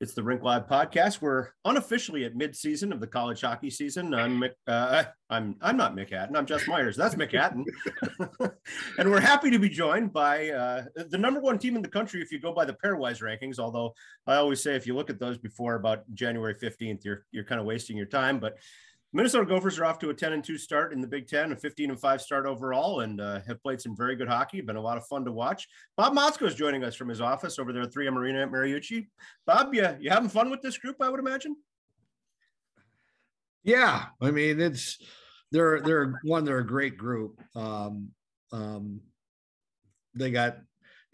It's the Rink Live podcast. We're unofficially at mid-season of the college hockey season. I'm Mick, uh, I'm I'm not Mick Hatten. I'm Jess Myers. That's Mick Hatten, and we're happy to be joined by uh, the number one team in the country if you go by the pairwise rankings. Although I always say if you look at those before about January 15th, you're you're kind of wasting your time. But Minnesota Gophers are off to a 10 and 2 start in the Big Ten, a 15 and 5 start overall, and uh, have played some very good hockey. Been a lot of fun to watch. Bob Motzko is joining us from his office over there at 3M Arena at Mariucci. Bob, you, you having fun with this group, I would imagine? Yeah. I mean, it's, they're, they're one, they're a great group. Um, um, they got,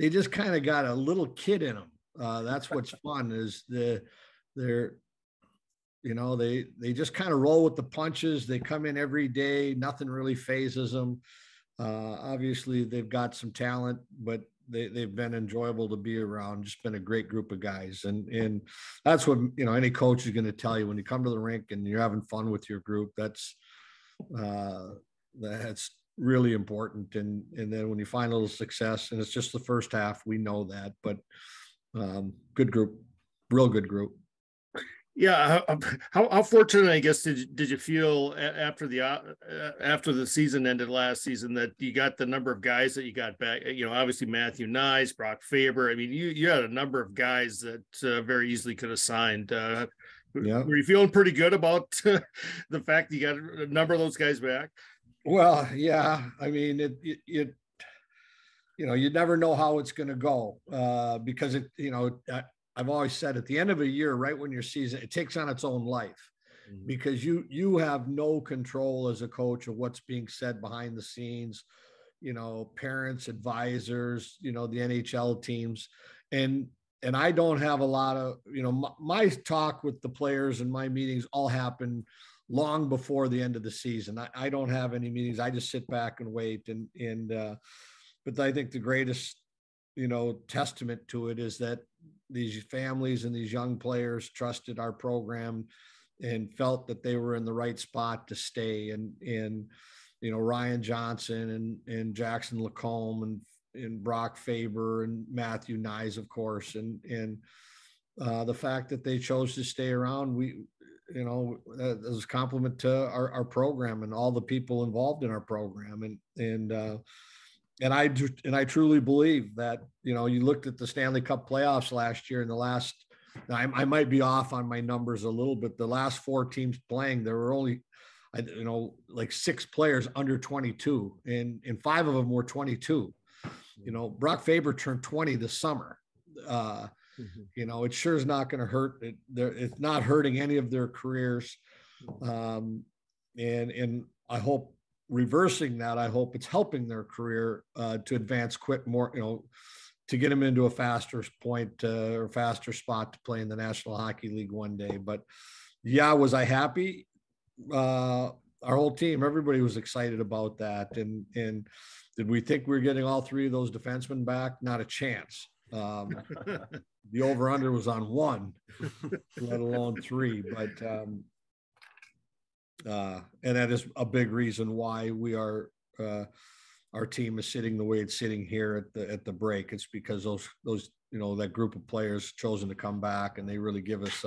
they just kind of got a little kid in them. Uh, that's what's fun is the, they're, you know, they they just kind of roll with the punches. They come in every day. Nothing really phases them. Uh, obviously, they've got some talent, but they they've been enjoyable to be around. Just been a great group of guys, and and that's what you know. Any coach is going to tell you when you come to the rink and you're having fun with your group. That's uh, that's really important. And and then when you find a little success, and it's just the first half, we know that. But um, good group, real good group. Yeah, how, how fortunate I guess did did you feel after the uh, after the season ended last season that you got the number of guys that you got back? You know, obviously Matthew Knies, Brock Faber. I mean, you you had a number of guys that uh, very easily could have signed. Uh, yeah. Were you feeling pretty good about the fact that you got a number of those guys back? Well, yeah. I mean, it it, it you know, you never know how it's going to go uh, because it, you know, I've always said at the end of a year, right when your season, it takes on its own life mm-hmm. because you you have no control as a coach of what's being said behind the scenes, you know, parents, advisors, you know, the NHL teams. And and I don't have a lot of, you know, my, my talk with the players and my meetings all happen long before the end of the season. I, I don't have any meetings. I just sit back and wait. And and uh, but I think the greatest, you know, testament to it is that these families and these young players trusted our program and felt that they were in the right spot to stay. And and you know Ryan Johnson and and Jackson LaCombe and and Brock Faber and Matthew Knies, of course, and and uh, the fact that they chose to stay around, we you know that was a compliment to our, our program and all the people involved in our program and and uh, and I and I truly believe that you know you looked at the Stanley Cup playoffs last year in the last I, I might be off on my numbers a little bit the last four teams playing there were only you know like six players under 22 and and five of them were 22 you know Brock Faber turned 20 this summer. Uh, mm-hmm. you know it sure is not going to hurt it, it's not hurting any of their careers. Um, and and I hope reversing that, I hope it's helping their career uh, to advance quit more, you know, to get them into a faster point uh, or faster spot to play in the National Hockey League one day. But yeah, was I happy? Uh, our whole team, everybody was excited about that. And and did we think we were getting all three of those defensemen back? Not a chance. Um, the over under was on one, let alone three. But um, uh, and that is a big reason why we are uh, our team is sitting the way it's sitting here at the at the break. It's because those those you know that group of players chosen to come back, and they really give us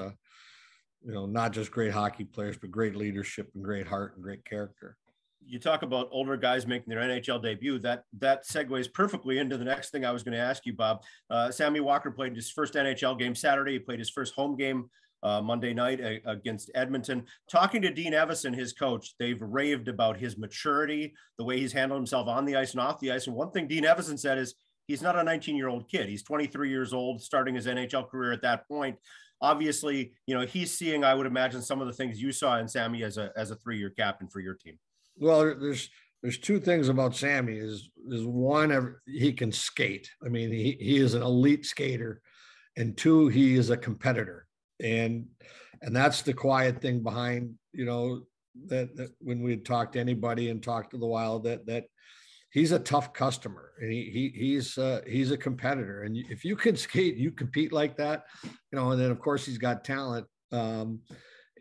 you know not just great hockey players, but great leadership and great heart and great character. You talk about older guys making their NHL debut. That that segues perfectly into the next thing I was going to ask you, Bob. Uh, Sammy Walker played his first NHL game Saturday. He played his first home game uh, Monday night a, against Edmonton. Talking to Dean Evason, his coach, they've raved about his maturity, the way he's handled himself on the ice and off the ice. And one thing Dean Evason said is he's not a 19 year old kid. He's 23 years old, starting his NHL career at that point. Obviously, you know, he's seeing, I would imagine, some of the things you saw in Sammy as a as a three year captain for your team. Well, there's there's two things about Sammy is is one he can skate. I mean, he he is an elite skater, and two, he is a competitor and and that's the quiet thing behind you know that, that when we talk to anybody and talk to the wild that that he's a tough customer and he, he he's uh, he's a competitor. And if you can skate you compete like that you know and then of course he's got talent um,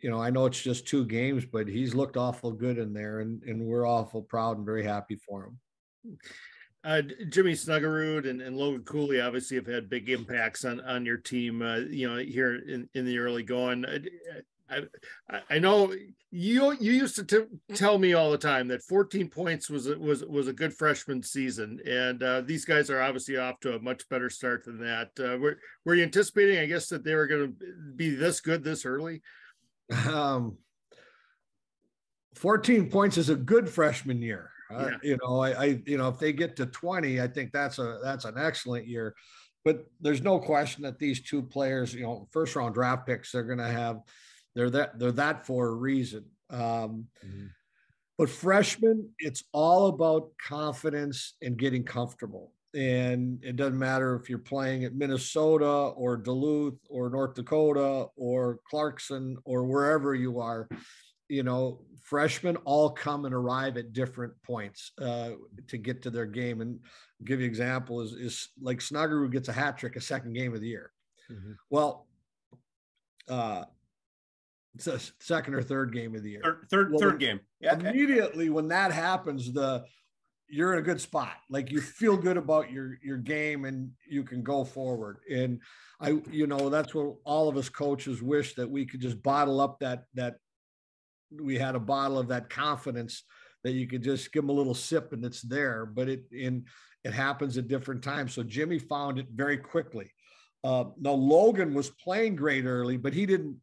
you know i know it's just two games but he's looked awful good in there and and we're awful proud and very happy for him uh, Jimmy Snuggerud and, and Logan Cooley obviously have had big impacts on on your team. Uh, you know, here in, in the early going. I, I know you you used to t- tell me all the time that 14 points was was was a good freshman season, and uh, these guys are obviously off to a much better start than that. Uh, were were you anticipating, I guess, that they were going to be this good this early? Um, 14 points is a good freshman year. Yeah. You know, I, I, you know, if they get to 20, I think that's a that's an excellent year. But there's no question that these two players, you know, first round draft picks, they're going to have, they're that they're that for a reason. Um, mm-hmm. But freshmen, it's all about confidence and getting comfortable. And it doesn't matter if you're playing at Minnesota or Duluth or North Dakota or Clarkson or wherever you are you know, freshmen all come and arrive at different points uh, to get to their game. And I'll give you an example is, is like Snuggerud gets a hat trick a second game of the year. Mm-hmm. Well, uh, it's a second or third game of the year. Third, third, well, third game. Yeah, immediately when that happens, the you're in a good spot. Like you feel good about your your game and you can go forward. And I, you know, that's what all of us coaches wish that we could just bottle up that that we had a bottle of that confidence that you could just give them a little sip and it's there. But it in it happens at different times. So Jimmy found it very quickly. Uh, now Logan was playing great early, but he didn't.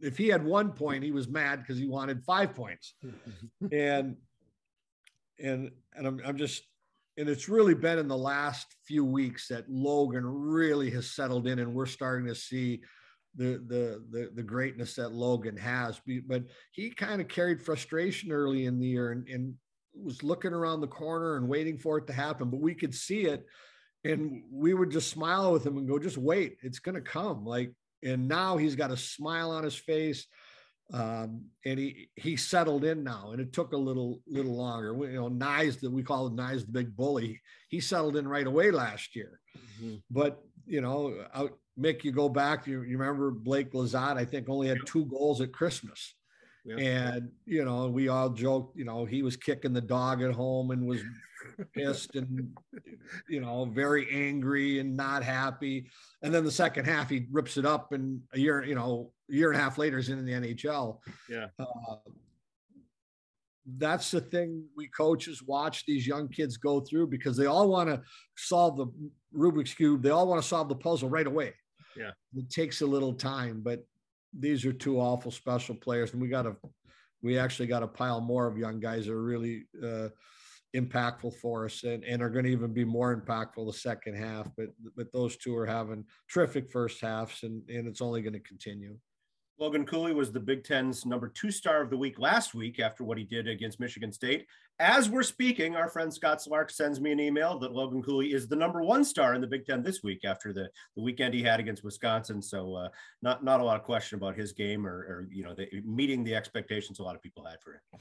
If he had one point, he was mad because he wanted five points, and and and I'm, I'm just and it's really been in the last few weeks that Logan really has settled in, and we're starting to see the the the, the greatness that Logan has. But he kind of carried frustration early in the year and, and was looking around the corner and waiting for it to happen. But we could see it, and we would just smile with him and go, "Just wait, it's going to come." Like, and now he's got a smile on his face. Um, and he he settled in now, and it took a little little longer. We, you know, Knies that we call it Knies the big bully. He settled in right away last year, mm-hmm. but you know, out Mick, you go back, you, you remember Blake Lizotte, I think only had two goals at Christmas. And, you know, we all joked, you know, he was kicking the dog at home and was pissed and, you know, very angry and not happy. And then the second half, he rips it up and a year, you know, a year and a half later is in the NHL. Yeah. Uh, that's the thing we coaches watch these young kids go through because they all want to solve the Rubik's Cube. They all want to solve the puzzle right away. Yeah. It takes a little time, but these are two awful special players. And we got to, we actually got a pile more of young guys that are really uh, impactful for us and, and are going to even be more impactful the second half. But, but those two are having terrific first halves and, and it's only going to continue. Logan Cooley was the Big Ten's number two star of the week last week after what he did against Michigan State. As we're speaking, our friend Scott Slark sends me an email that Logan Cooley is the number one star in the Big Ten this week after the, the weekend he had against Wisconsin. So uh, not not a lot of question about his game or, or you know the, meeting the expectations a lot of people had for him.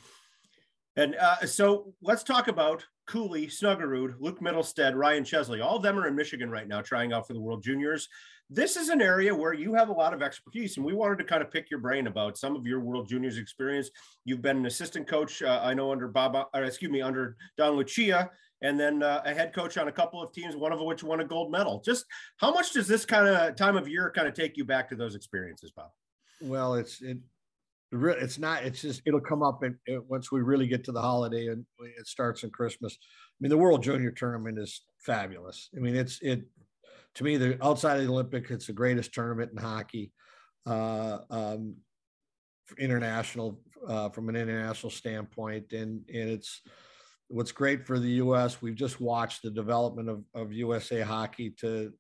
And uh, so let's talk about Cooley, Snuggerud, Luke Mittelstadt, Ryan Chesley. All of them are in Michigan right now trying out for the World Juniors. This is an area where you have a lot of expertise, and we wanted to kind of pick your brain about some of your World Juniors experience. You've been an assistant coach, uh, I know, under Bob, uh, excuse me, under Don Lucia, and then uh, a head coach on a couple of teams, one of which won a gold medal. Just how much does this kind of time of year kind of take you back to those experiences, Bob? Well, it's it it's not it's just it'll come up and once we really get to the holiday and it starts in christmas. I mean the world junior tournament is fabulous. I mean it's it to me the outside of the olympic it's the greatest tournament in hockey uh, um, international uh, from an international standpoint. And and it's what's great for the us we've just watched the development of, of usa hockey to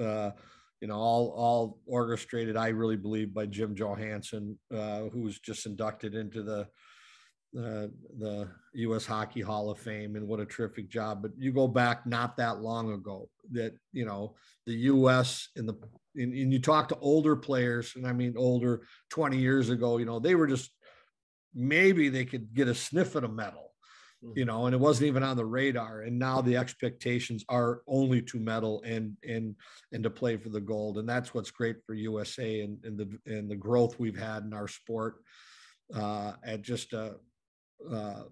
uh, you know, all all orchestrated, I really believe, by Jim Johannson, uh, who was just inducted into the uh, the U.S. Hockey Hall of Fame, and what a terrific job. But you go back not that long ago, that you know the U.S. in the and, and you talk to older players, and I mean older, 20 years ago, you know, they were just maybe they could get a sniff at a medal you know, and it wasn't even on the radar. And now the expectations are only to medal and and and to play for the gold. And that's what's great for USA and, and the and the growth we've had in our sport uh, at just a uh,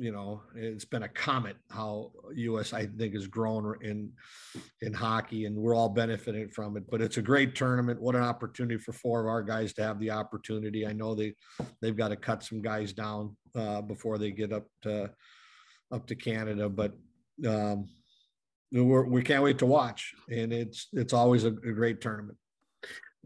you know, it's been a comet how US I think has grown in in hockey, and we're all benefiting from it. But it's a great tournament. What an opportunity for four of our guys to have the opportunity. I know they they've got to cut some guys down uh, before they get up to up to Canada, but um, we're, we can't wait to watch, and it's it's always a, a great tournament.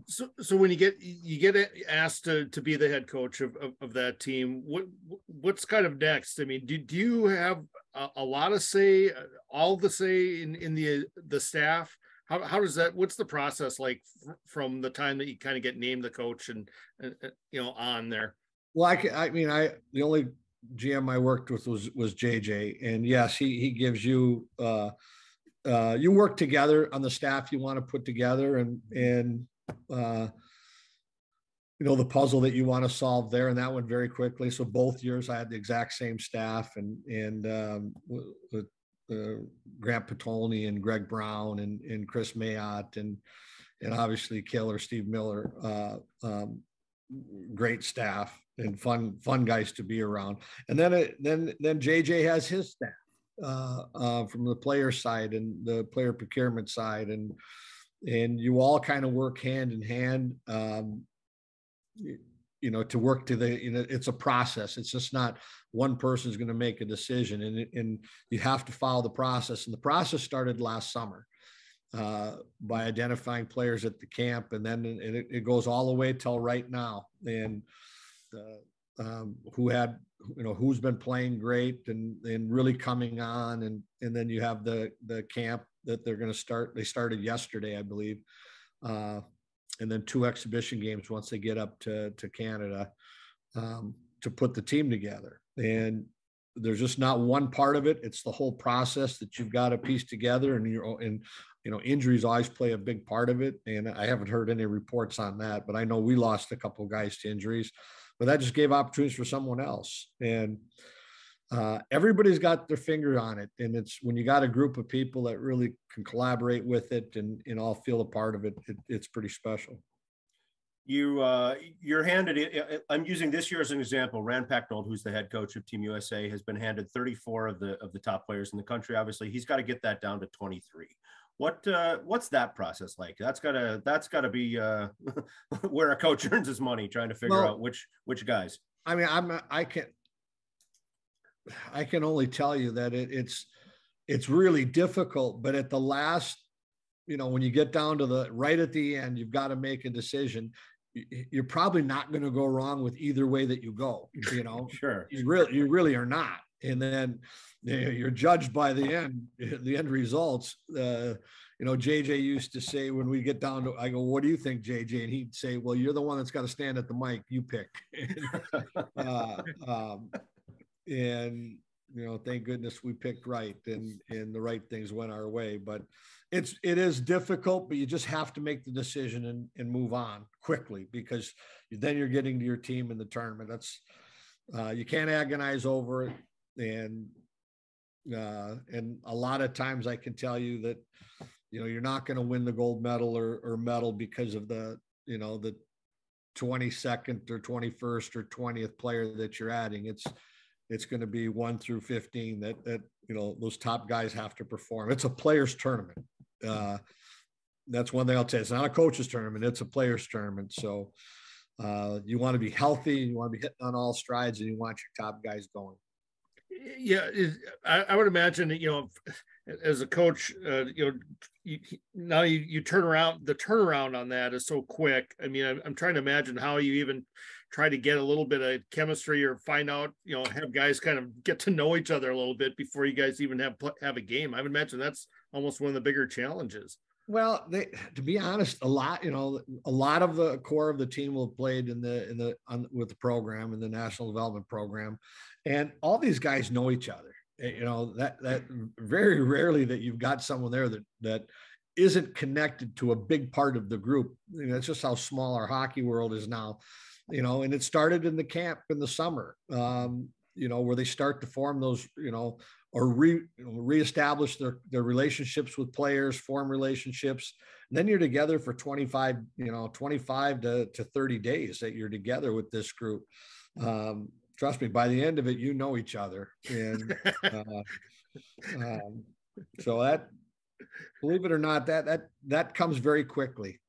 So, so when you get you get asked to, to be the head coach of, of, of that team, what what's kind of next? I mean, do, do you have a, a, lot of say, all the say in, in the the staff? How, how does that? What's the process like from the time that you kind of get named the coach and, and you know on there? Well, I, I mean, I the only GM I worked with was was JJ, and yes, he he gives you uh, uh, you work together on the staff you want to put together, and and uh, you know the puzzle that you want to solve there and that went very quickly. So both years i had the exact same staff and and um, with uh, grant Potulny and greg brown and, and chris mayotte and and obviously killer steve miller uh, um, great staff and fun fun guys to be around. And then it, then then jj has his staff uh, uh, from the player side and the player procurement side and and you all kind of work hand in hand um, you know to work to the you know it's a process. It's just not one person is going to make a decision and, and you have to follow the process and the process started last summer uh, by identifying players at the camp and then it, it goes all the way till right now and uh, um, who had you know who's been playing great and and really coming on and and then you have the the camp that they're going to start. They started yesterday, I believe, uh, and then two exhibition games once they get up to to Canada um, to put the team together. And there's just not one part of it; it's the whole process that you've got to piece together. And you're and you know injuries always play a big part of it. And I haven't heard any reports on that, but I know we lost a couple guys to injuries, but that just gave opportunities for someone else. And uh, everybody's got their finger on it and it's when you got a group of people that really can collaborate with it and, and all feel a part of it, it it's pretty special. You uh, you're handed i'm using this year as an example. Rand pecknold who's the head coach of team usa has been handed 34 of the of the top players in the country. Obviously he's got to get that down to 23 what uh, what's that process like? That's gotta that's gotta be uh, where a coach earns his money trying to figure well, out which which guys. I mean i'm i can I can only tell you that it, it's it's really difficult. But at the last, you know, when you get down to the right at the end, you've got to make a decision. You're probably not going to go wrong with either way that you go. You know, sure. You really, you really are not. And then you're judged by the end, the end results. Uh, you know, JJ used to say when we get down to, I go, what do you think, JJ? And he'd say, well, you're the one that's got to stand at the mic. You pick. uh, um, and you know thank goodness we picked right and and the right things went our way but it's it is difficult but you just have to make the decision and, and move on quickly because then you're getting to your team in the tournament. That's uh, you can't agonize over it. And uh, and a lot of times i can tell you that you know you're not going to win the gold medal or, or medal because of the you know the 22nd or 21st or 20th player that you're adding. It's it's going to be one through 15 that that you know those top guys have to perform. It's a players tournament. Uh, that's one thing i'll you it's not a coach's tournament it's a players tournament. So uh, you want to be healthy you want to be hitting on all strides and you want your top guys going. Yeah I, I would imagine that you know as a coach uh, you know you, now you, you turn around the turnaround on that is so quick. I mean I'm, I'm trying to imagine how you even try to get a little bit of chemistry or find out, you know, have guys kind of get to know each other a little bit before you guys even have have a game. I would imagine that's almost one of the bigger challenges. Well, they, to be honest, a lot, you know, a lot of the core of the team will have played in the in the on, with the program in the national development program, and all these guys know each other. Eh, you know that that very rarely that you've got someone there that that isn't connected to a big part of the group. You know, that's just how small our hockey world is now you know, and it started in the camp in the summer, um, you know, where they start to form those, you know, or re, you know, reestablish their, their relationships with players, form relationships. And then you're together for 25, you know, 25 to, to 30 days that you're together with this group. Um, trust me, by the end of it, you know each other, and uh, um, so that, believe it or not, that that that comes very quickly.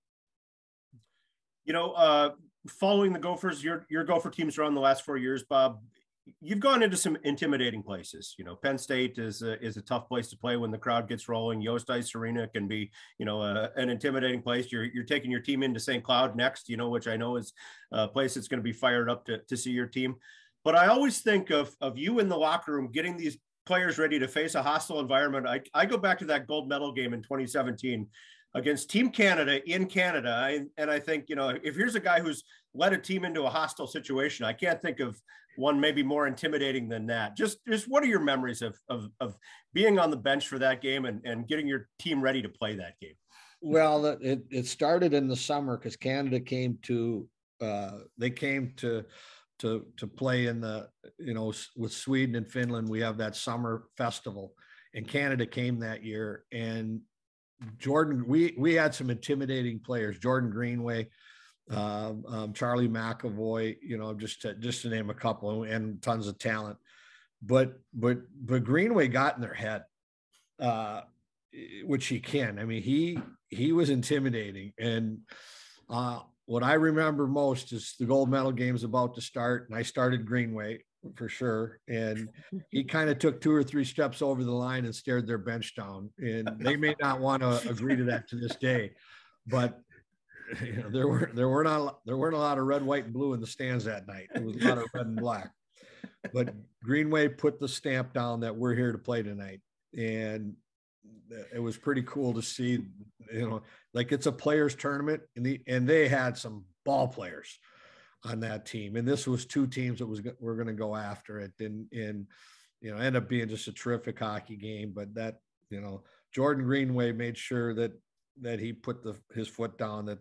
You know, uh, following the Gophers, your your Gopher teams around the last four years, Bob. You've gone into some intimidating places. You know, Penn State is a, is a tough place to play when the crowd gets rolling. Yost Ice Arena can be, you know, a, an intimidating place. You're you're taking your team into St. Cloud next, you know, which I know is a place that's going to be fired up to to see your team. But I always think of of you in the locker room getting these players ready to face a hostile environment. I, I go back to that gold medal game in 2017 against Team Canada in Canada. And, I think, you know, if here's a guy who's led a team into a hostile situation, I can't think of one maybe more intimidating than that. Just, just what are your memories of, of, of being on the bench for that game and, and getting your team ready to play that game? Well, it, it started in the summer because Canada came to, uh, they came to, to, to play in the, you know, with Sweden and Finland, we have that summer festival and Canada came that year and Jordan, we we had some intimidating players. Jordan Greenway, um, um, Charlie McAvoy, you know, just to, just to name a couple, and tons of talent. But but but Greenway got in their head, uh, which he can. I mean, he he was intimidating, and uh, what I remember most is the gold medal game is about to start, and I started Greenway, for sure. And he kind of took two or three steps over the line and stared their bench down. And they may not want to agree to that to this day, but you know, there were there were not there weren't a lot of red, white, and blue in the stands that night. It was a lot of red and black. But Greenway put the stamp down that we're here to play tonight, and it was pretty cool to see. You know, like it's a players' tournament, and the and they had some ball players on that team. And this was two teams that was we're going to go after it, and and you know end up being just a terrific hockey game. But that you know Jordan Greenway made sure that that he put the his foot down that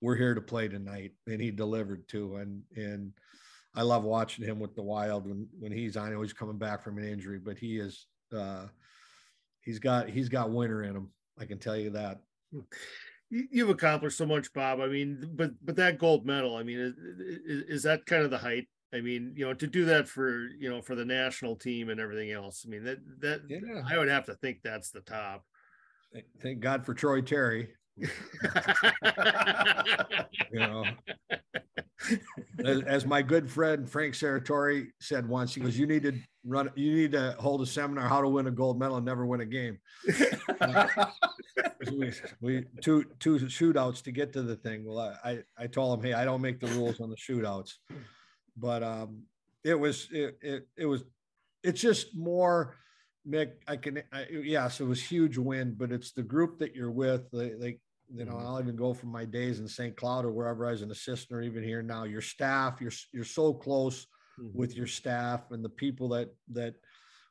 we're here to play tonight, and he delivered too. And and I love watching him with the Wild when when he's on. He's coming back from an injury, but he is uh, he's got he's got winter in him. I can tell you that. You've accomplished so much, Bob. I mean, but but that gold medal, I mean, is, is, that kind of the height? I mean, you know, to do that for you know for the national team and everything else. I mean, that that yeah. I would have to think that's the top. Thank God for Troy Terry. you know, as, as, my good friend Frank Serratore said once, he goes, "You need to run. You need to hold a seminar how to win a gold medal and never win a game." Uh, we, we two two shootouts to get to the thing. Well, I I told him, hey, I don't make the rules on the shootouts, but um, it was it it, it was it's just more. Mick, I can I, yes, it was huge win, but it's the group that you're with. Like you know, mm-hmm. I'll even go from my days in St. Cloud or wherever I was an assistant or even here now. Your staff, you're you're so close mm-hmm. with your staff and the people that that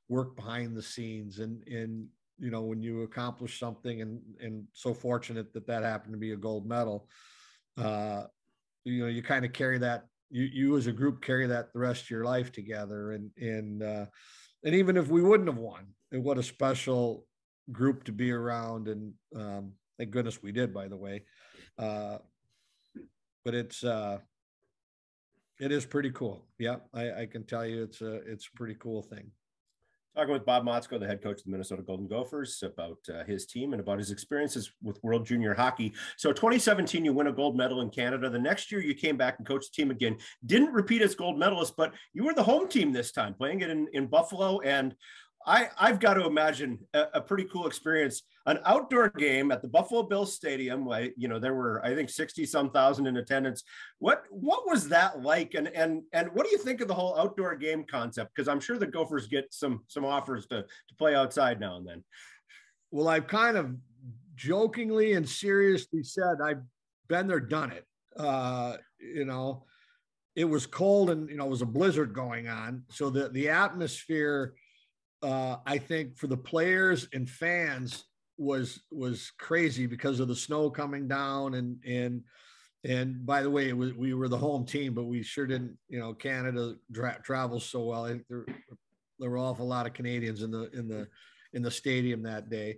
work behind the scenes and and you know when you accomplish something and and so fortunate that that happened to be a gold medal uh you know you kind of carry that you you as a group carry that the rest of your life together and and uh and even if we wouldn't have won it what a special group to be around and um thank goodness we did by the way uh but it's uh it is pretty cool yeah i i can tell you it's a it's a pretty cool thing talking with Bob Motzko, the head coach of the Minnesota Golden Gophers, about uh, his team and about his experiences with World Junior Hockey. So, 2017, you win a gold medal in Canada. The next year, you came back and coached the team again. Didn't repeat as gold medalist, but you were the home team this time, playing it in, in Buffalo. And I, I've got to imagine a, a, pretty cool experience. An outdoor game at the Buffalo Bills Stadium. I, you know, there were I think sixty some thousand in attendance. What what was that like? And and and what do you think of the whole outdoor game concept? Because I'm sure the Gophers get some some offers to to play outside now and then. Well, I've kind of jokingly and seriously said I've been there, done it. Uh, you know, it was cold and you know it was a blizzard going on, so the the atmosphere uh, I think for the players and fans was was crazy because of the snow coming down and and and by the way, was, we were the home team, but we sure didn't. You know, Canada dra- travels so well. I think there there were awful lot of Canadians in the in the in the stadium that day.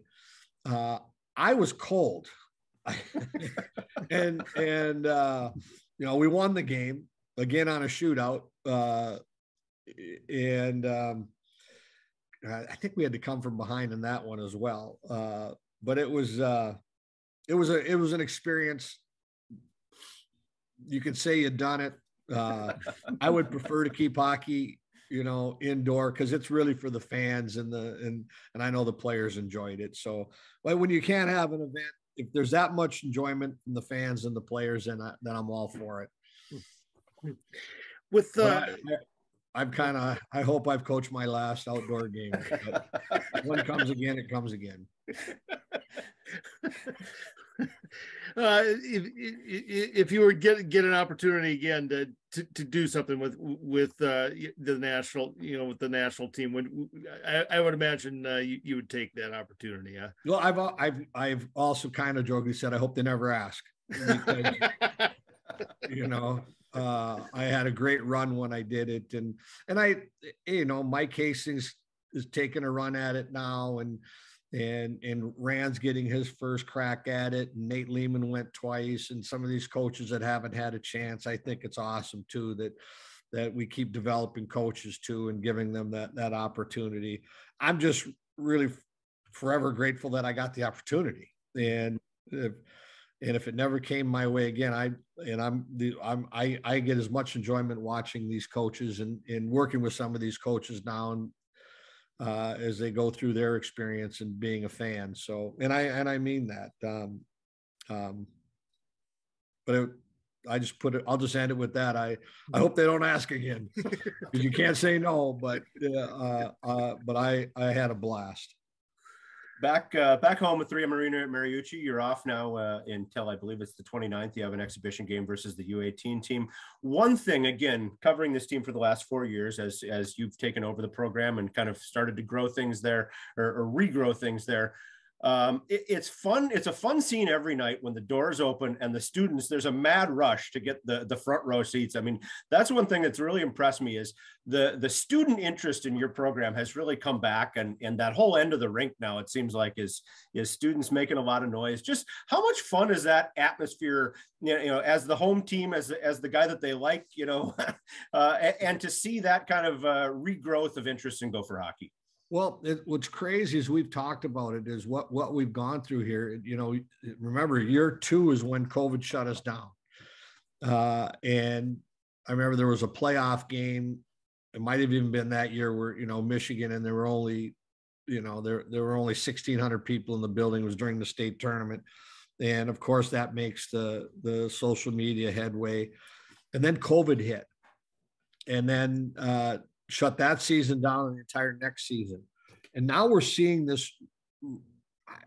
Uh, I was cold, and and uh, you know we won the game again on a shootout. Uh, and um, I think we had to come from behind in that one as well. Uh, but it was uh, it was a it was an experience. You could say you'd done it. Uh, I would prefer to keep hockey, you know, indoor because it's really for the fans and the and and I know the players enjoyed it. So, but when you can't have an event, if there's that much enjoyment from the fans and the players, then I, then I'm all for it. With uh, I'm kind of. I hope I've coached my last outdoor game. when it comes again, it comes again. Uh, if, if you were get get an opportunity again to, to, to do something with with uh, the national, you know, with the national team, would I, I would imagine uh, you, you would take that opportunity. Yeah. Well, I've I've I've also kind of jokingly said I hope they never ask. Because, you know, uh, I had a great run when I did it, and and I, you know, Mike Hastings is taking a run at it now, and and and Rand's getting his first crack at it. And Nate Leaman went twice, and some of these coaches that haven't had a chance. I think it's awesome too that that we keep developing coaches too and giving them that that opportunity. I'm just really forever grateful that I got the opportunity, and and if it never came my way again, I and I'm the I'm I I get as much enjoyment watching these coaches and and working with some of these coaches now and uh, as they go through their experience and being a fan. So, and I and I mean that. Um, um, but it, I just put it. I'll just end it with that. I I hope they don't ask again you can't say no. But uh, uh, but I I had a blast back uh, back home with 3M Arena at Mariucci. You're off now uh, until I believe it's the 29th. You have an exhibition game versus the U18 team. One thing, again, covering this team for the last four years, as as you've taken over the program and kind of started to grow things there or, or regrow things there um, it, it's fun. It's a fun scene every night when the doors open and the students. There's a mad rush to get the the front row seats. I mean, that's one thing that's really impressed me is the the student interest in your program has really come back, and and that whole end of the rink now it seems like is is students making a lot of noise. Just how much fun is that atmosphere? You know, you know as the home team, as as the guy that they like, you know, uh, and, and, to see that kind of uh, regrowth of interest in Gopher hockey. Well, it, what's crazy is we've talked about it is what what we've gone through here. You know, remember year two is when COVID shut us down, uh, and I remember there was a playoff game. It might have even been that year where you know Michigan and there were only, you know, there there were only sixteen hundred people in the building. It was during the state tournament, and of course that makes the the social media headway, and then COVID hit, and then uh, shut that season down and the entire next season. And now we're seeing this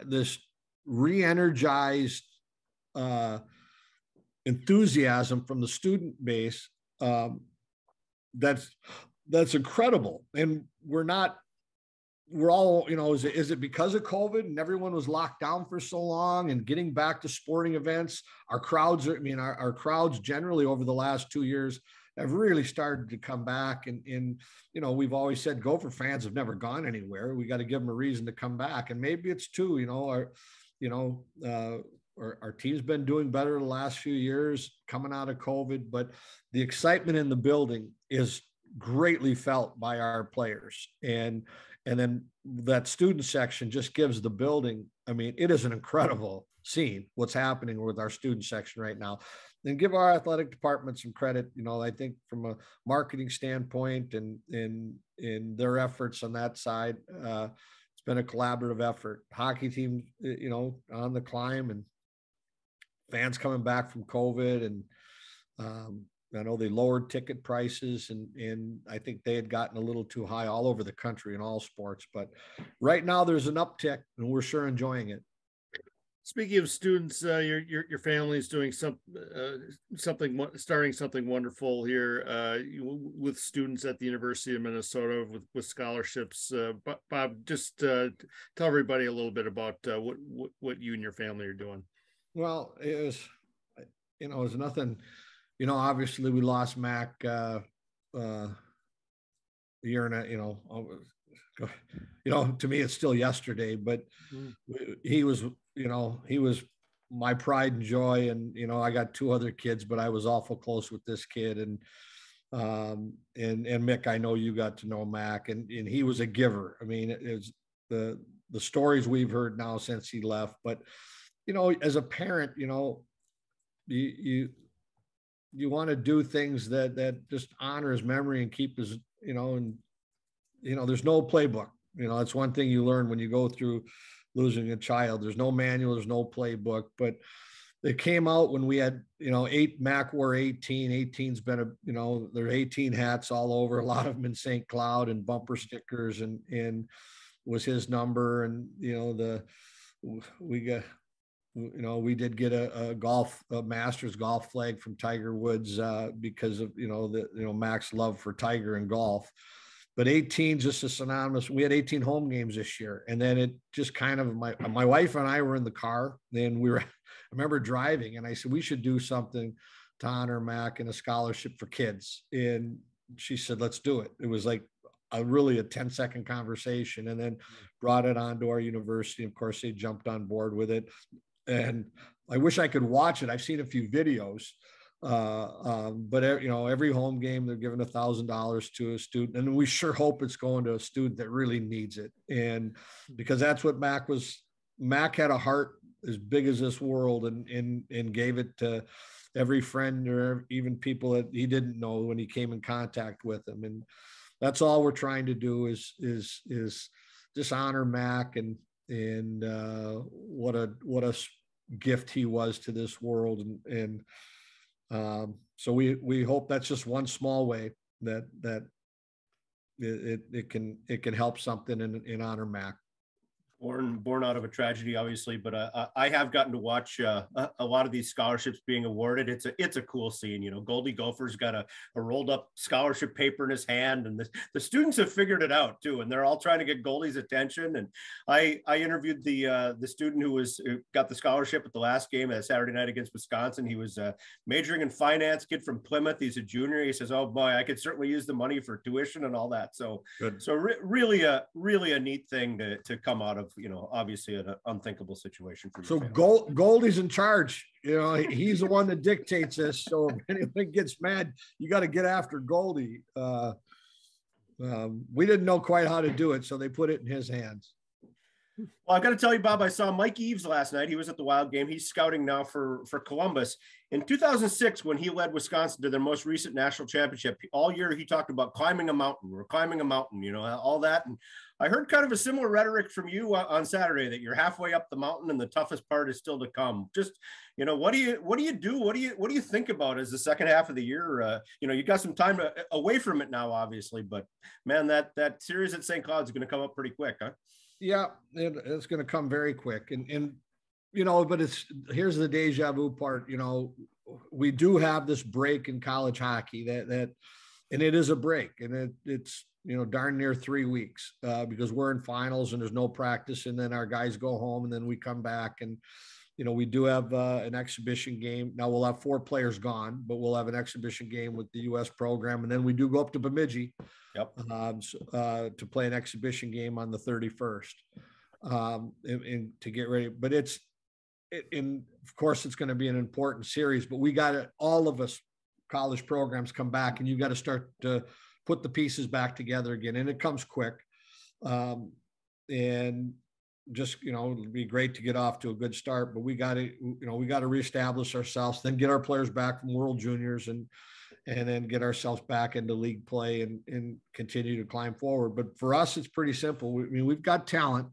this re-energized uh, enthusiasm from the student base um, that's that's incredible and we're not we're all you know is it, is it because of covid and everyone was locked down for so long and getting back to sporting events our crowds are i mean our, our crowds generally over the last two years have really started to come back. And, and you know, we've always said Gopher fans have never gone anywhere. We got to give them a reason to come back. And maybe it's two, you know, our, you know, uh, our, our team's been doing better the last few years coming out of COVID, but the excitement in the building is greatly felt by our players. And, and then that student section just gives the building, I mean, it is an incredible scene what's happening with our student section right now and give our athletic department some credit. You know, I think from a marketing standpoint and in in their efforts on that side, uh, it's been a collaborative effort. Hockey team, you know, on the climb and fans coming back from COVID and um, I know they lowered ticket prices and and I think they had gotten a little too high all over the country in all sports. But right now there's an uptick and we're sure enjoying it. Speaking of students, uh, your your your family is doing some uh, something starting something wonderful here uh, with students at the University of Minnesota with with scholarships. Uh, Bob, just uh, tell everybody a little bit about uh, what, what what you and your family are doing. Well, it was, you know, it was nothing. You know, obviously we lost Mac uh, uh, a year and a, you know, you know, to me it's still yesterday, but mm. he was you know, he was my pride and joy. And, you know, I got two other kids, but I was awful close with this kid. And Um, and and Mick, I know you got to know Mac, and and he was a giver. I mean, it was the the stories we've heard now since he left. But you know, as a parent, you know, you you you want to do things that that just honor his memory and keep his you know and you know there's no playbook you know that's one thing you learn when you go through losing a child. There's no manual there's no playbook but it came out when we had you know eight mac wore 18 18's been a you know there are 18 hats all over a lot of them in st cloud and bumper stickers and and was his number. And you know the we got you know we did get a, a golf a masters golf flag from tiger woods uh, because of you know the you know Mac's love for tiger and golf but 18 just a synonymous we had 18 home games this year. And then it just kind of my my wife and i were in the car and we were i remember driving and i said we should do something to honor mac and a scholarship for kids. And she said let's do it. It was like a really a 10 second conversation and then brought it on to our university. Of course they jumped on board with it. And I wish I could watch it. I've seen a few videos, uh, um, but you know, every home game they're giving a thousand dollars to a student, and we sure hope it's going to a student that really needs it. And because that's what Mac was. Mac had a heart as big as this world, and and and gave it to every friend or even people that he didn't know when he came in contact with him. And that's all we're trying to do is is is just honor Mac and and uh, what a what a gift he was to this world and and um, so we we hope that's just one small way that that it, it, it can it can help something in, in honor Mac born born out of a tragedy, obviously, but uh, I have gotten to watch uh, a, lot of these scholarships being awarded. It's a it's a cool scene. You know, Goldie Gopher's got a, a rolled up scholarship paper in his hand, and the, the students have figured it out too, and they're all trying to get Goldie's attention. And I I interviewed the uh, the student who was who got the scholarship at the last game at Saturday night against Wisconsin. He was uh, majoring in finance, kid from Plymouth. He's a junior. He says, "Oh boy, I could certainly use the money for tuition and all that." So Good. so re- really a really a neat thing to to come out of you know, obviously an unthinkable situation for you. So Gold, Goldie's in charge. You know, he's the one that dictates this. So if anyone gets mad, you got to get after Goldie. Uh, um, we didn't know quite how to do it, so they put it in his hands. Well, I've got to tell you, Bob, I saw Mike Eaves last night. He was at the Wild game. He's scouting now for, for Columbus. In 2006, when he led Wisconsin to their most recent national championship, all year he talked about climbing a mountain. We're climbing a mountain, you know, all that. And I heard kind of a similar rhetoric from you on Saturday that you're halfway up the mountain and the toughest part is still to come. Just, you know, what do you what do you do? What do you what do you think about as the second half of the year? Uh, you know, you got some time to, away from it now, obviously, but man, that that series at St. Cloud is going to come up pretty quick, huh? Yeah, it, it's going to come very quick, and and you know, but it's here's the deja vu part. You know, we do have this break in college hockey that that, and it is a break, and it, it's you know darn near three weeks uh, because we're in finals and there's no practice, and then our guys go home, and then we come back and. You know, we do have uh, an exhibition game. Now we'll have four players gone, but we'll have an exhibition game with the U.S. program, and then we do go up to Bemidji Yep. Um, uh, to play an exhibition game on the 31st um, and, and to get ready. But it's, it, and of course, it's going to be an important series, but we got to, all of us college programs come back and you've got to start to put the pieces back together again. And it comes quick. Um, and just, you know, it'd be great to get off to a good start, but we got to, you know, we got to reestablish ourselves, then get our players back from world juniors and, and then get ourselves back into league play and, and continue to climb forward. But for us, it's pretty simple. I mean, we've got talent.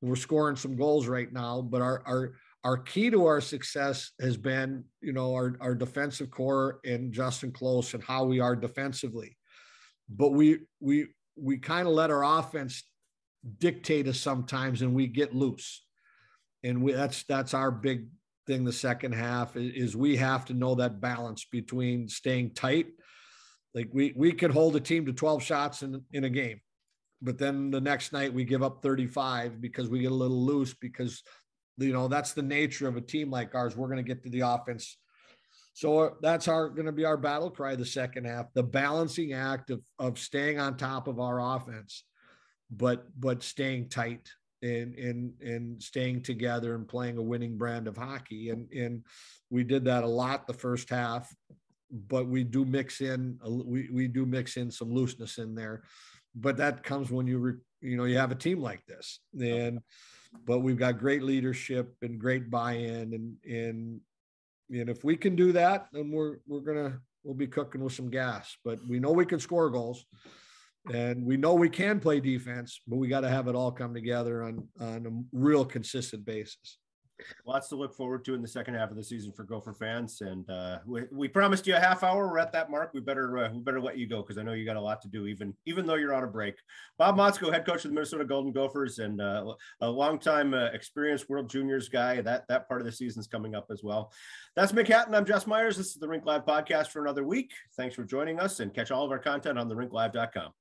We're scoring some goals right now, but our our our key to our success has been, you know, our, our defensive core and Justin Close and how we are defensively. But we we we kind of let our offense dictate us sometimes and we get loose. And we that's that's our big thing the second half is, we have to know that balance between staying tight. Like we we could hold a team to 12 shots in, in a game, but then the next night we give up 35 because we get a little loose because you know that's the nature of a team like ours. We're going to get to the offense. So uh, that's our going to be our battle cry the second half, the balancing act of of staying on top of our offense, but but staying tight and and and staying together and playing a winning brand of hockey and and we did that a lot the first half but we do mix in we we do mix in some looseness in there. But that comes when you re, you know you have a team like this, and but we've got great leadership and great buy-in, and and and if we can do that, then we're we're gonna we'll be cooking with some gas. But we know we can score goals and we know we can play defense, but we got to have it all come together on on a real consistent basis. Lots to look forward to in the second half of the season for Gopher fans, and uh, we, we promised you a half hour. We're at that mark. We better uh, we better let you go because I know you got a lot to do, even even though you're on a break. Bob Motzko, head coach of the Minnesota Golden Gophers, and uh, a longtime uh, experienced World Juniors guy. That that part of the season's coming up as well. That's Mick Hatten. I'm Jess Myers. This is the Rink Live podcast for another week. Thanks for joining us, and catch all of our content on the RinkLive.com.